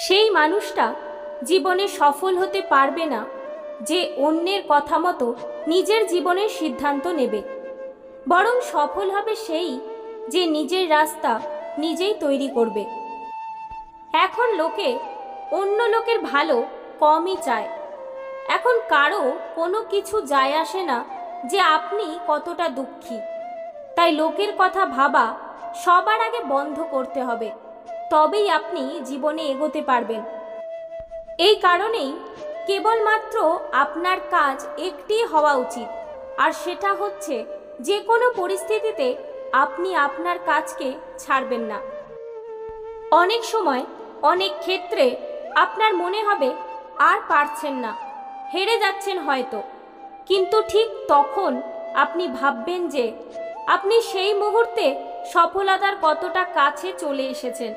সেই মানুষটা জীবনে সফল হতে পারবে না যে অন্যের কথা মতো নিজের জীবনের সিদ্ধান্ত নেবে। বরং সফল হবে সেই যে নিজের রাস্তা নিজেই তৈরি করবে। এখন লোকে অন্য লোকের ভালো কমই চায়। এখন কারও কোনো কিছু যায় আসে না যে আপনি কতটা দুঃখী। তাই লোকের কথা ভাবা সবার আগে বন্ধ করতে হবে। তবেই আপনি জীবনে এগোতে পারবেন। এই কারণেই কেবলমাত্র আপনার কাজ একটি হওয়া উচিত, আর সেটা হচ্ছে যে কোনো পরিস্থিতিতে আপনি আপনার কাজকে ছাড়বেন না। অনেক সময় অনেক ক্ষেত্রে আপনার মনে হবে আর পারছেন না, হেরে যাচ্ছেন হয়তো, কিন্তু ঠিক তখন আপনি ভাববেন যে আপনি সেই মুহূর্তে সফলতার কতটা কাছে চলে এসেছেন।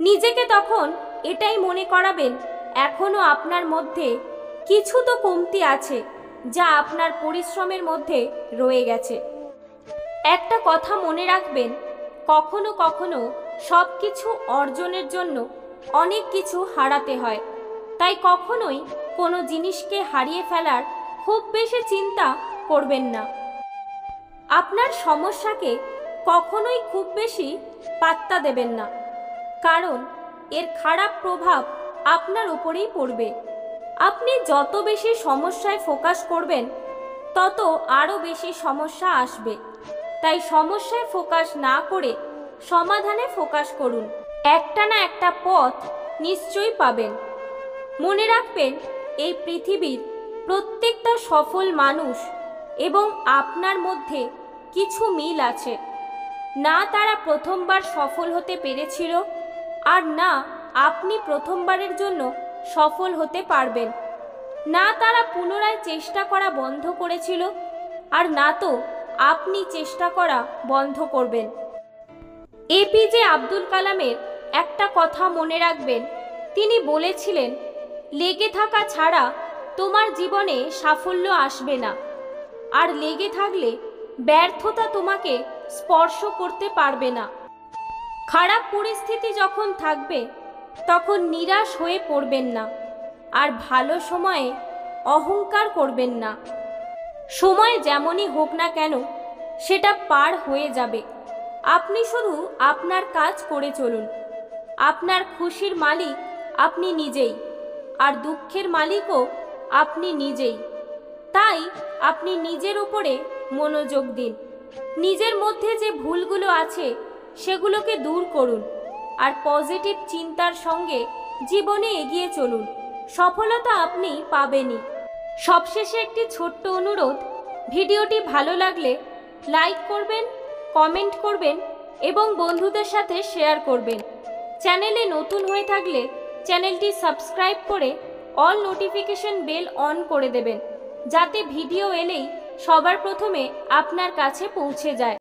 নিজেকে তখন এটাই মনে করাবেন এখনও আপনার মধ্যে কিছু তো কমতি আছে যা আপনার পরিশ্রমের মধ্যে রয়ে গেছে। একটা কথা মনে রাখবেন, কখনো কখনো সব কিছু অর্জনের জন্য অনেক কিছু হারাতে হয়। তাই কখনোই কোনো জিনিসকে হারিয়ে ফেলার খুব বেশি চিন্তা করবেন না। আপনার সমস্যাকে কখনোই খুব বেশি পাত্তা দেবেন না। কারণ এর খারাপ প্রভাব আপনার উপরেই পড়বে। আপনি যত বেশি সমস্যায় ফোকাস করবেন, তত আরও বেশি সমস্যা আসবে। তাই সমস্যায় ফোকাস না করে সমাধানে ফোকাস করুন। একটা না একটা পথ নিশ্চয়ই পাবেন। মনে রাখবেন, এই পৃথিবীর প্রত্যেকটা সফল মানুষ এবং আপনার মধ্যে কিছু মিল আছে। না তারা প্রথমবার সফল হতে পেরেছিল আর না, আপনি প্রথমবারের জন্য সফল হতে পারবেন। না তারা পুনরায় চেষ্টা করা বন্ধ করেছিল, আর না তো আপনি চেষ্টা করা বন্ধ করবেন। এপিজে আব্দুল কালামের একটা কথা মনে রাখবেন। তিনি বলেছিলেন, লেগে থাকা ছাড়া তোমার জীবনে সাফল্য আসবে না। আর লেগে থাকলে ব্যর্থতা তোমাকে স্পর্শ করতে পারবে না। খারাপ পরিস্থিতি যখন থাকবে, তখন নিরাশ হয়ে পড়বেন না। আর ভালো সময়ে অহংকার করবেন না। সময় যেমনই হোক না কেন, সেটা পার হয়ে যাবে। আপনি শুধু আপনার কাজ করে চলুন। আপনার খুশির মালিক আপনি নিজেই, আর দুঃখের মালিকও আপনি নিজেই। তাই আপনি নিজের উপরে মনোযোগ দিন। নিজের মধ্যে যে ভুলগুলো আছে সেগুলোকে দূর করুন আর পজিটিভ চিন্তার সঙ্গে জীবনে এগিয়ে চলুন। সফলতা আপনি পাবেনই। সবশেষে একটি ছোট্ট অনুরোধ, ভিডিওটি ভালো লাগলে লাইক করবেন, কমেন্ট করবেন এবং বন্ধুদের সাথে শেয়ার করবেন। চ্যানেলে নতুন হয়ে থাকলে চ্যানেলটি সাবস্ক্রাইব করে অল নোটিফিকেশন বেল অন করে দেবেন, যাতে ভিডিও এলেই সবার প্রথমে আপনার কাছে পৌঁছে যায়।